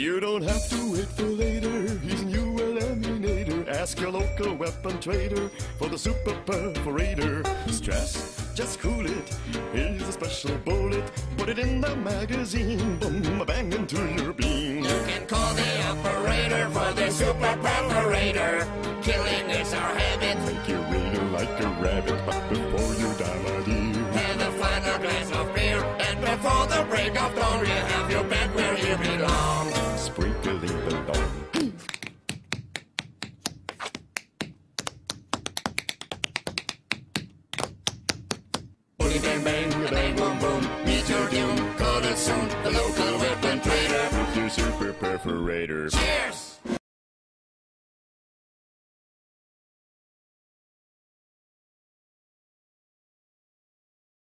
You don't have to wait for later. He's a new eliminator. Ask your local weapon trader for the super perforator. Stress, just cool it. Here's a special bullet. Put it in the magazine. Boom, a bang into your beam. You can call the operator for the super perforator. Killing is our habit. Make you raider like a rabbit. But before you die, my dear. Have a final glass of beer. And before the break of dawn, you have your bed where you belong believe the Lord. Bang bang, bang boom boom, meet your doom, call it soon, the local weapon trader, your super perforator. Cheers!